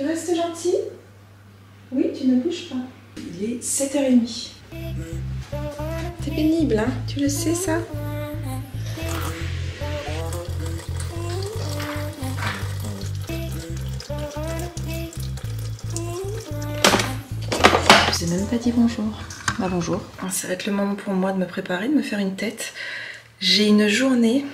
Tu restes gentil Oui, tu ne bouges pas. Il est 7h30. C'est pénible, hein Tu le sais, ça Je vous ai même pas dit bonjour. Bah bonjour. Ça va être le moment pour moi de me préparer, de me faire une tête. J'ai une journée,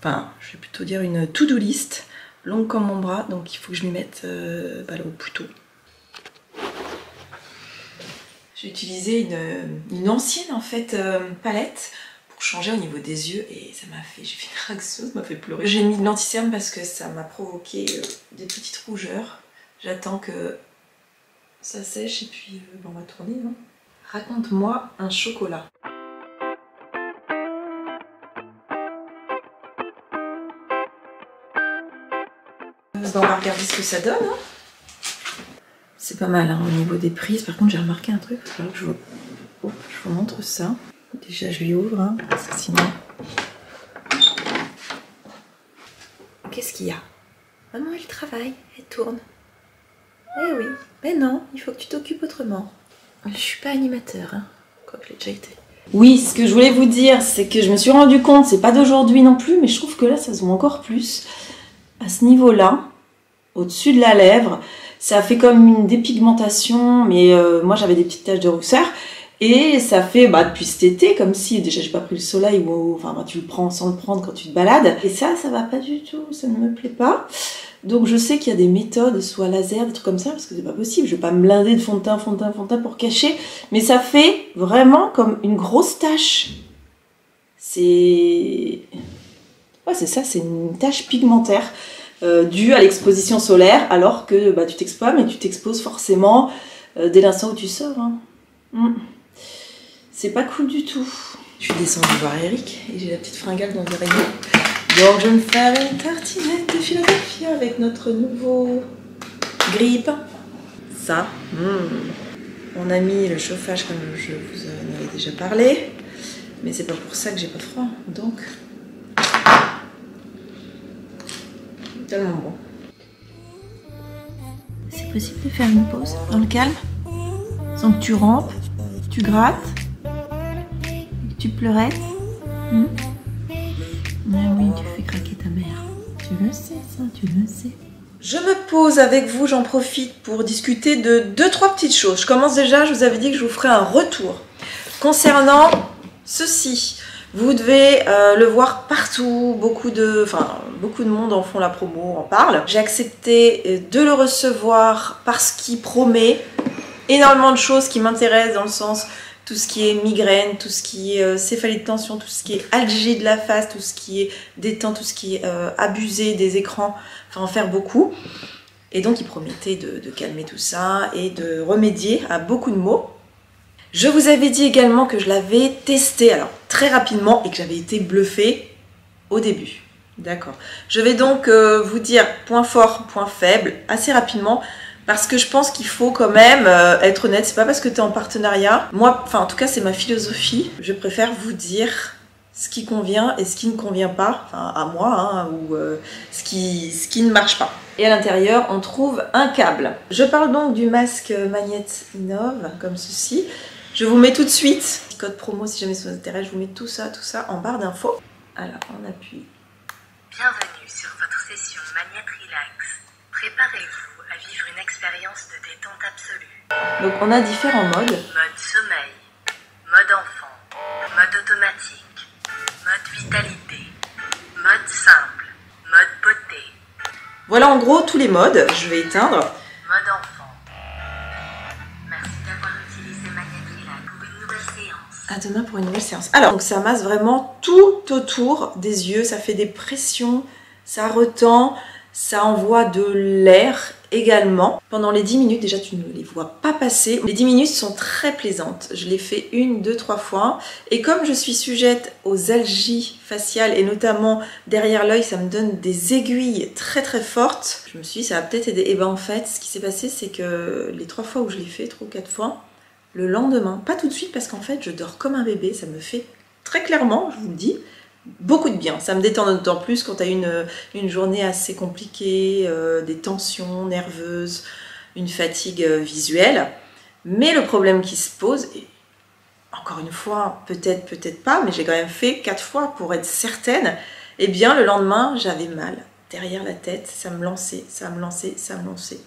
enfin, je vais plutôt dire une to-do list, longue comme mon bras, donc il faut que je m'y mette euh, bah, au plus. J'ai utilisé une, ancienne en fait euh, palette pour changer au niveau des yeux et ça m'a fait, j'ai fait fait pleurer. J'ai mis de l'anticerne parce que ça m'a provoqué euh, des petites rougeurs. J'attends que ça sèche et puis on va tourner. Hein. Raconte-moi un chocolat. On va regarder ce que ça donne. Hein. C'est pas mal hein, au niveau des prises. Par contre, j'ai remarqué un truc. que je, vous... montre ça. Déjà, je lui ouvre. Hein, sinon... Qu'est-ce qu'il y a? Maman, elle travaille. Elle tourne. Eh oui. Mais non, il faut que tu t'occupes autrement. Je suis pas animateur, hein. Quoi que déjà été. Oui, ce que je voulais vous dire, c'est que je me suis rendu compte, c'est pas d'aujourd'hui non plus, mais je trouve que là, ça se voit encore plus. À ce niveau-là, au-dessus de la lèvre, ça fait comme une dépigmentation, mais euh, moi j'avais des petites taches de rousseur. Et ça fait, bah, depuis cet été, comme si, déjà j'ai pas pris le soleil, ou enfin, bah, tu le prends sans le prendre quand tu te balades. Et ça, ça va pas du tout, ça ne me plaît pas. Donc je sais qu'il y a des méthodes, soit laser, des trucs comme ça, parce que c'est pas possible. Je vais pas me blinder de fond de teint, fond de teint, fond de teint pour cacher. Mais ça fait vraiment comme une grosse tache. C'est... C'est ça, c'est une tache pigmentaire euh, due à l'exposition solaire, alors que bah, tu t'exposes, mais tu t'exposes forcément euh, dès l'instant où tu sors. Hein. Mm. C'est pas cool du tout. Je suis descendue voir Eric et j'ai la petite fringale dans le rayon. Donc je vais me faire une tartinette de Philadelphia avec notre nouveau grippe. Ça. Hmm. On a mis le chauffage comme je vous en avais déjà parlé. Mais c'est pas pour ça que j'ai pas froid. Donc. C'est possible de faire une pause dans le calme? Sans que tu rampes, tu grattes, que tu pleurettes hmm? Ah oui, tu fais craquer ta mère. Tu le sais, ça, tu le sais. Je me pose avec vous, j'en profite pour discuter de deux, trois petites choses. Je commence déjà, je vous avais dit que je vous ferai un retour. Concernant ceci, vous devez euh, le voir partout, beaucoup de, enfin, beaucoup de monde en font la promo, en parle. J'ai accepté euh, de le recevoir parce qu'il promet énormément de choses qui m'intéressent dans le sens tout ce qui est migraine, tout ce qui est euh, céphalie de tension, tout ce qui est algie de la face, tout ce qui est détente, tout ce qui est euh, abusé des écrans, enfin en faire beaucoup. Et donc il promettait de, de, calmer tout ça et de remédier à beaucoup de maux. Je vous avais dit également que je l'avais testé alors très rapidement et que j'avais été bluffée au début. D'accord. Je vais donc euh, vous dire point fort, point faible assez rapidement parce que je pense qu'il faut quand même euh, être honnête. C'est pas parce que tu es en partenariat. Moi, enfin, en tout cas, c'est ma philosophie. Je préfère vous dire ce qui convient et ce qui ne convient pas, enfin à moi, hein, ou euh, ce, qui, ce qui ne marche pas. Et à l'intérieur, on trouve un câble. Je parle donc du masque Magnet Innov, comme ceci. Je vous mets tout de suite, code promo si jamais ça vous intéresse, je vous mets tout ça, tout ça en barre d'infos. Alors, on appuie. Bienvenue sur votre session Magnet Relax. Préparez-vous vivre une expérience de détente absolue. Donc on a différents modes. Mode sommeil, mode enfant, mode automatique, mode vitalité, mode simple, mode beauté. Voilà en gros tous les modes. Je vais éteindre. À demain pour une nouvelle séance. Alors, donc ça masse vraiment tout autour des yeux. Ça fait des pressions, ça retend, ça envoie de l'air également. Pendant les 10 minutes, déjà tu ne les vois pas passer. Les 10 minutes sont très plaisantes. Je l'ai fait une, deux, trois fois. Et comme je suis sujette aux algies faciales et notamment derrière l'œil, ça me donne des aiguilles très très fortes. Je me suis dit ça va peut-être aider. Et ben en fait, ce qui s'est passé, c'est que les trois fois où je l'ai fait, trois ou quatre fois, le lendemain, pas tout de suite parce qu'en fait je dors comme un bébé, ça me fait très clairement, je vous le dis, beaucoup de bien. Ça me détend d'autant plus quand tu as une, une journée assez compliquée, euh, des tensions nerveuses, une fatigue euh, visuelle. Mais le problème qui se pose, encore une fois, peut-être, peut-être pas, mais j'ai quand même fait quatre fois pour être certaine, eh bien le lendemain, j'avais mal derrière la tête, ça me lançait, ça me lançait, ça me lançait.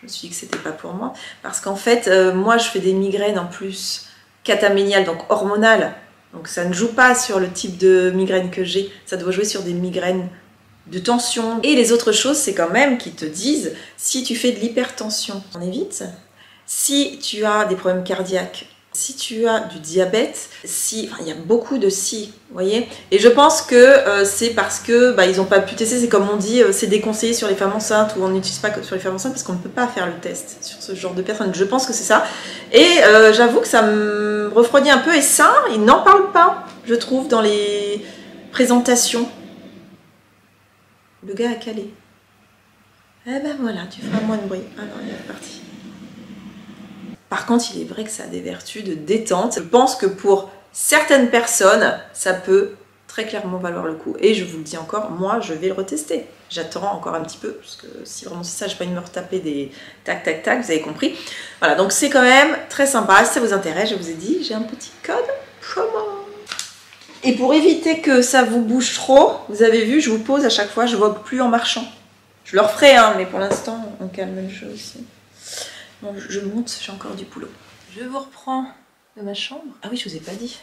Je me suis dit que c'était pas pour moi, parce qu'en fait, euh, moi je fais des migraines en plus cataméniales, donc hormonales, donc ça ne joue pas sur le type de migraine que j'ai, ça doit jouer sur des migraines de tension. Et les autres choses, c'est quand même qu'ils te disent, si tu fais de l'hypertension, on évite. Si tu as des problèmes cardiaques, si tu as du diabète, si, il y a beaucoup de si, vous voyez. Et je pense que euh, c'est parce que bah, ils n'ont pas pu tester. C'est comme on dit, euh, c'est déconseillé sur les femmes enceintes ou on n'utilise pas sur les femmes enceintes parce qu'on ne peut pas faire le test sur ce genre de personnes. Je pense que c'est ça. Et euh, j'avoue que ça me refroidit un peu. Et ça, ils n'en parlent pas, je trouve, dans les présentations. Le gars a calé. Eh ben voilà, tu feras moins de bruit. Alors, il est parti. Par contre, il est vrai que ça a des vertus de détente. Je pense que pour certaines personnes, ça peut très clairement valoir le coup. Et je vous le dis encore, moi, je vais le retester. J'attends encore un petit peu, parce que si vraiment c'est ça, je vais pas me retaper des tac, tac, tac, vous avez compris. Voilà, donc c'est quand même très sympa. Si ça vous intéresse, je vous ai dit, j'ai un petit code promo. Et pour éviter que ça vous bouge trop, vous avez vu, je vous pose à chaque fois, je vogue plus en marchant. Je le referai, hein, mais pour l'instant, on calme les choses. Bon, je monte, j'ai encore du boulot. Je vous reprends de ma chambre. Ah oui, je vous ai pas dit.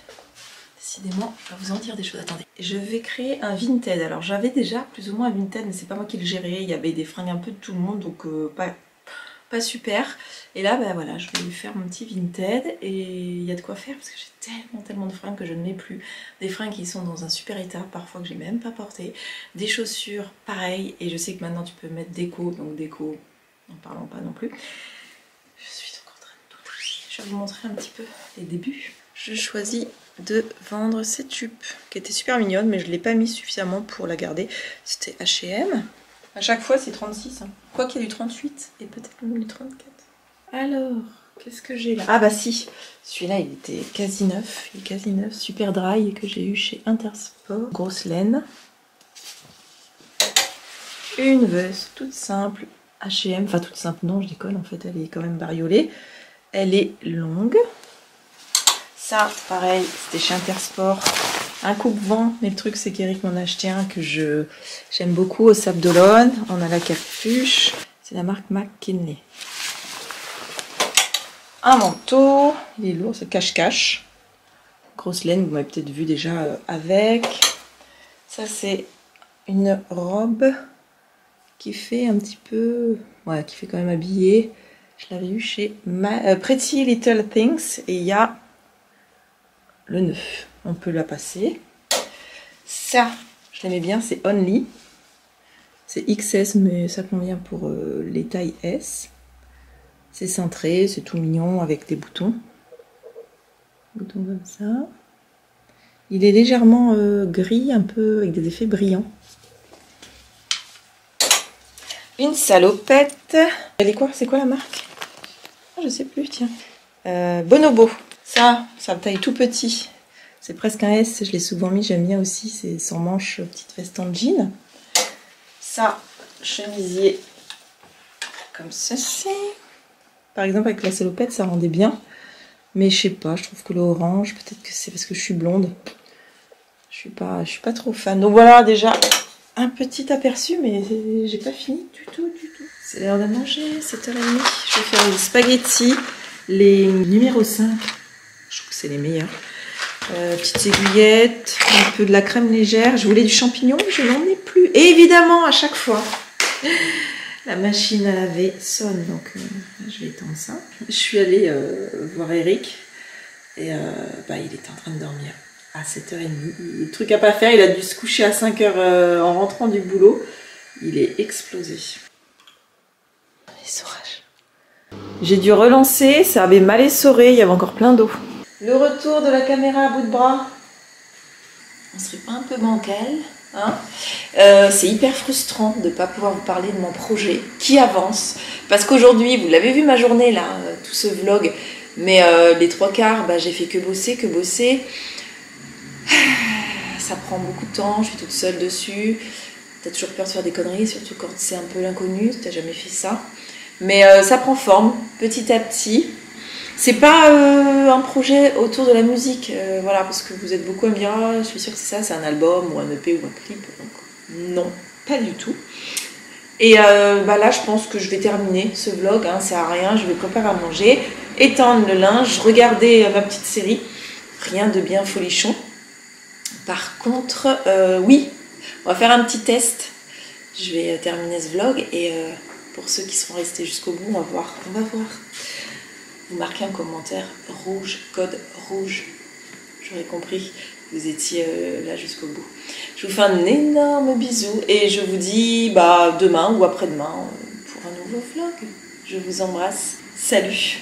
Décidément, je vais vous en dire des choses. Attendez. Je vais créer un Vinted. Alors, j'avais déjà plus ou moins un Vinted, mais c'est pas moi qui le gérais. Il y avait des fringues un peu de tout le monde, donc euh, pas, pas super. Et là, ben voilà, je vais lui faire mon petit Vinted. Et il y a de quoi faire parce que j'ai tellement, tellement de fringues que je ne mets plus. Des fringues qui sont dans un super état, parfois que j'ai même pas porté. Des chaussures, pareil. Et je sais que maintenant, tu peux mettre déco. Donc, déco, n'en parlons pas non plus. Je vais vous montrer un petit peu les débuts. Je choisis de vendre cette jupe qui était super mignonne mais je ne l'ai pas mis suffisamment pour la garder. C'était H&M. À chaque fois c'est 36. Hein. Quoi qu'il y ait du 38 et peut-être même du 34. Alors, qu'est-ce que j'ai là? Ah bah si, celui-là il était quasi neuf. Il est quasi neuf, super dry que j'ai eu chez Intersport. Grosse laine. Une veste toute simple. H&M, enfin toute simple, non je déconne en fait elle est quand même bariolée. Elle est longue. Ça, pareil, c'était chez Intersport. Un coupe-vent, mais le truc c'est qu'Eric m'en a acheté un que je j'aime beaucoup au Sable d'Olonne. On a la capuche. C'est la marque McKinley. Un manteau. Il est lourd, c'est cache-cache. Grosse laine, vous m'avez peut-être vu déjà euh, avec. Ça c'est une robe qui fait un petit peu... Ouais, qui fait quand même habillé. Je l'avais eu chez euh, Pretty Little Things et il y a le neuf. On peut la passer. Ça, je l'aimais bien, c'est Only. C'est XS, mais ça convient pour euh, les tailles S. C'est cintré, c'est tout mignon avec des boutons. Boutons comme ça. Il est légèrement euh, gris, un peu avec des effets brillants. Une salopette. Elle est quoi C'est quoi la marque? Je sais plus, tiens. Euh, Bonobo. Ça, ça taille tout petit. C'est presque un S, je l'ai souvent mis, j'aime bien aussi. C'est sans manche, petite veste en jean. Ça, chemisier comme ceci. Par exemple, avec la salopette, ça rendait bien. Mais je sais pas, je trouve que l'orange, peut-être que c'est parce que je suis blonde. Je suis pas, je suis pas trop fan. Donc voilà, déjà, un petit aperçu, mais j'ai pas fini du tout, du tout. C'est l'heure de manger, 7h30. Je vais faire les spaghettis, les numéro 5. Je trouve que c'est les meilleurs. Euh, petites un peu de la crème légère. Je voulais du champignon, je n'en ai plus. Et évidemment, à chaque fois, la machine à laver sonne. Donc, euh, je vais étendre ça. Je suis allée euh, voir Eric et bah, il était en train de dormir à 7h30. Le truc à pas faire, il a dû se coucher à 5h euh, en rentrant du boulot. Il est explosé. J'ai dû relancer, ça avait mal essoré, il y avait encore plein d'eau. Le retour de la caméra à bout de bras. On serait pas un peu bancal hein? Euh, C'est hyper frustrant de ne pas pouvoir vous parler de mon projet qui avance. Parce qu'aujourd'hui, vous l'avez vu ma journée là, euh, tout ce vlog, mais les trois quarts, bah, j'ai fait que bosser, que bosser ça prend beaucoup de temps, je suis toute seule dessus. T'as toujours peur de faire des conneries, surtout quand c'est un peu l'inconnu, t'as jamais fait ça. Mais euh, ça prend forme petit à petit. C'est pas euh, un projet autour de la musique, euh, voilà, parce que vous êtes beaucoup à me dire, Ah, je suis sûre que c'est ça, c'est un album ou un EP ou un clip. Donc, non, pas du tout. Et bah là, je pense que je vais terminer ce vlog, hein, c'est à rien, je vais préparer à manger, étendre le linge, regarder ma petite série. Rien de bien folichon. Par contre, oui, on va faire un petit test. Je vais terminer ce vlog et pour ceux qui seront restés jusqu'au bout, on va voir. On va voir. Vous marquez un commentaire rouge, code rouge. J'aurais compris vous étiez euh, là jusqu'au bout. Je vous fais un énorme bisou et je vous dis bah, demain ou après-demain pour un nouveau vlog. Je vous embrasse. Salut